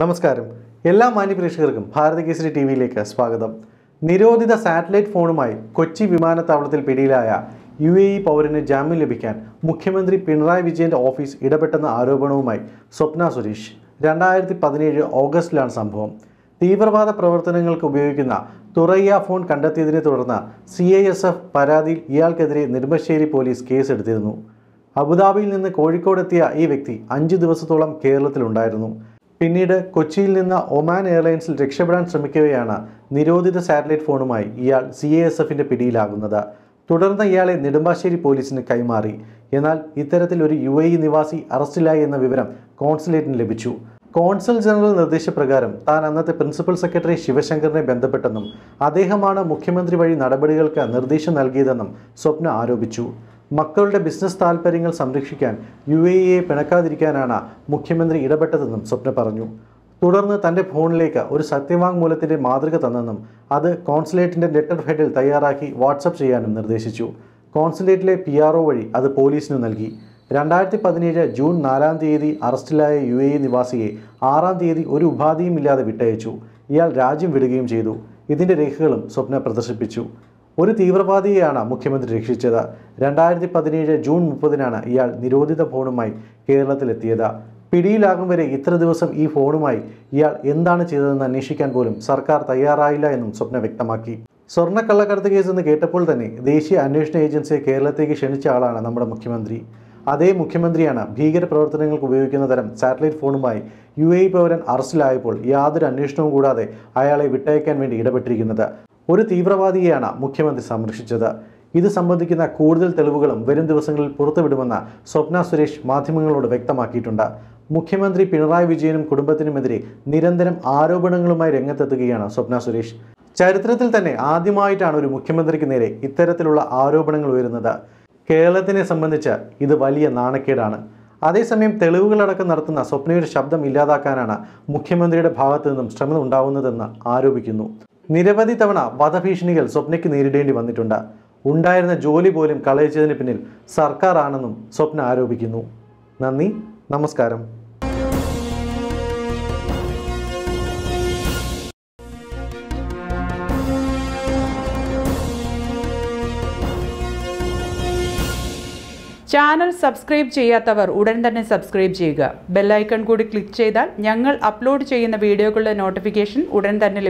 നമസ്കാരം. എല്ലാ മാന്യപ്രേക്ഷകർക്കും ഭാരത കേസരി ടി വിയിലേക്ക് സ്വാഗതം. നിരോധിത സാറ്റലൈറ്റ് ഫോണുമായി കൊച്ചി വിമാനത്താവളത്തിൽ പിടിയിലായ യു എ ഇ പൗരന് ജാമ്യം ലഭിക്കാൻ മുഖ്യമന്ത്രി പിണറായി വിജയന്റെ ഓഫീസ് ഇടപെട്ടെന്ന ആരോപണവുമായി സ്വപ്ന സുരേഷ്. രണ്ടായിരത്തി പതിനേഴ് ഓഗസ്റ്റിലാണ് സംഭവം. തീവ്രവാദ പ്രവർത്തനങ്ങൾക്ക് ഉപയോഗിക്കുന്ന തുറയ്യ ഫോൺ കണ്ടെത്തിയതിനെ തുടർന്ന് സി ഐ എസ് എഫ് പരാതിയിൽ ഇയാൾക്കെതിരെ നിർമ്മശ്ശേരി പോലീസ് കേസെടുത്തിരുന്നു. അബുദാബിയിൽ നിന്ന് കോഴിക്കോടെത്തിയ ഈ വ്യക്തി അഞ്ച് ദിവസത്തോളം കേരളത്തിലുണ്ടായിരുന്നു. പിന്നീട് കൊച്ചിയിൽ നിന്ന് ഒമാൻ എയർലൈൻസിൽ രക്ഷപ്പെടാൻ ശ്രമിക്കവെയാണ് നിരോധിത സാറ്റലൈറ്റ് ഫോണുമായി ഇയാൾ സി എ എസ് എഫിന്റെ പിടിയിലാകുന്നത്. തുടർന്ന് ഇയാളെ നെടുമ്പാശ്ശേരി പോലീസിന് കൈമാറി. എന്നാൽ ഇത്തരത്തിൽ ഒരു യു എ ഇ നിവാസി അറസ്റ്റിലായി എന്ന വിവരം കോൺസുലേറ്റിന് ലഭിച്ചു. കോൺസൽ ജനറൽ നിർദ്ദേശപ്രകാരം താൻ അന്നത്തെ പ്രിൻസിപ്പൽ സെക്രട്ടറി ശിവശങ്കറിനെ ബന്ധപ്പെട്ടെന്നും അദ്ദേഹമാണ് മുഖ്യമന്ത്രി വഴി നടപടികൾക്ക് നിർദ്ദേശം നൽകിയതെന്നും സ്വപ്ന ആരോപിച്ചു. മക്കളുടെ ബിസിനസ് താൽപ്പര്യങ്ങൾ സംരക്ഷിക്കാൻ യു എ ഇയെ പിണക്കാതിരിക്കാനാണ് മുഖ്യമന്ത്രി ഇടപെട്ടതെന്നും സ്വപ്ന പറഞ്ഞു. തുടർന്ന് തന്റെ ഫോണിലേക്ക് ഒരു സത്യവാങ്മൂലത്തിന്റെ മാതൃക തന്നെന്നും അത് കോൺസുലേറ്റിന്റെ ലെറ്റർ ഹെഡിൽ തയ്യാറാക്കി വാട്സപ്പ് ചെയ്യാനും നിർദ്ദേശിച്ചു. കോൺസുലേറ്റിലെ പി ആർ ഒ വഴി അത് പോലീസിനു നൽകി. രണ്ടായിരത്തി പതിനേഴ് ജൂൺ നാലാം തീയതി അറസ്റ്റിലായ യു എ നിവാസിയെ ആറാം തീയതി ഒരു ഉപാധിയും ഇല്ലാതെ വിട്ടയച്ചു. ഇയാൾ രാജ്യം വിടുകയും ചെയ്തു. ഇതിന്റെ രേഖകളും സ്വപ്ന പ്രദർശിപ്പിച്ചു. ഒരു തീവ്രവാദിയെയാണ് മുഖ്യമന്ത്രി രക്ഷിച്ചത്. രണ്ടായിരത്തി പതിനേഴ് ജൂൺ മുപ്പതിനാണ് ഇയാൾ നിരോധിത ഫോണുമായി കേരളത്തിലെത്തിയത്. പിടിയിലാകും വരെ ഇത്ര ദിവസം ഈ ഫോണുമായി ഇയാൾ എന്താണ് ചെയ്തതെന്ന് അന്വേഷിക്കാൻ പോലും സർക്കാർ തയ്യാറായില്ല എന്നും സ്വപ്ന വ്യക്തമാക്കി. സ്വർണക്കള്ളക്കടത്ത് കേസ് എന്ന് കേട്ടപ്പോൾ തന്നെ ദേശീയ അന്വേഷണ ഏജൻസിയെ കേരളത്തേക്ക് ക്ഷണിച്ച ആളാണ് നമ്മുടെ മുഖ്യമന്ത്രി. അതേ മുഖ്യമന്ത്രിയാണ് ഭീകര പ്രവർത്തനങ്ങൾക്ക് ഉപയോഗിക്കുന്ന തരം സാറ്റലൈറ്റ് ഫോണുമായി യു എ പൗരൻ അറസ്റ്റിലായപ്പോൾ യാതൊരു അന്വേഷണവും കൂടാതെ അയാളെ വിട്ടയക്കാൻ വേണ്ടി ഇടപെട്ടിരിക്കുന്നത്. ഒരു തീവ്രവാദിയെയാണ് മുഖ്യമന്ത്രി സംരക്ഷിച്ചത്. ഇത് സംബന്ധിക്കുന്ന കൂടുതൽ തെളിവുകളും വരും ദിവസങ്ങളിൽ പുറത്തുവിടുമെന്ന് സ്വപ്ന സുരേഷ് മാധ്യമങ്ങളോട് വ്യക്തമാക്കിയിട്ടുണ്ട്. മുഖ്യമന്ത്രി പിണറായി വിജയനും കുടുംബത്തിനുമെതിരെ നിരന്തരം ആരോപണങ്ങളുമായി രംഗത്തെത്തുകയാണ് സ്വപ്ന സുരേഷ്. ചരിത്രത്തിൽ തന്നെ ആദ്യമായിട്ടാണ് ഒരു മുഖ്യമന്ത്രിക്ക് നേരെ ഇത്തരത്തിലുള്ള ആരോപണങ്ങൾ ഉയരുന്നത്. കേരളത്തിനെ സംബന്ധിച്ച് ഇത് വലിയ നാണക്കേടാണ്. അതേസമയം തെളിവുകളടക്കം നടത്തുന്ന സ്വപ്നയുടെ ശബ്ദം ഇല്ലാതാക്കാനാണ് മുഖ്യമന്ത്രിയുടെ ഭാഗത്തു നിന്നും ശ്രമം ഉണ്ടാവുന്നതെന്ന് ആരോപിക്കുന്നു. നിരവധി തവണ വധഭീഷണികൾ സ്വപ്നയ്ക്ക് നേരിടേണ്ടി വന്നിട്ടുണ്ട്. ഉണ്ടായിരുന്ന ജോലി പോലും കളയിച്ചതിന് പിന്നിൽ സർക്കാർ ആണെന്നും സ്വപ്ന ആരോപിക്കുന്നു. നന്ദി നമസ്കാരം. ചാനൽ സബ്സ്ക്രൈബ് ചെയ്യാത്തവർ ഉടൻ തന്നെ സബ്സ്ക്രൈബ് ചെയ്യുക. ബെല്ലൈക്കൺ കൂടി ക്ലിക്ക് ചെയ്താൽ ഞങ്ങൾ അപ്ലോഡ് ചെയ്യുന്ന വീഡിയോകളുടെ നോട്ടിഫിക്കേഷൻ ഉടൻ തന്നെ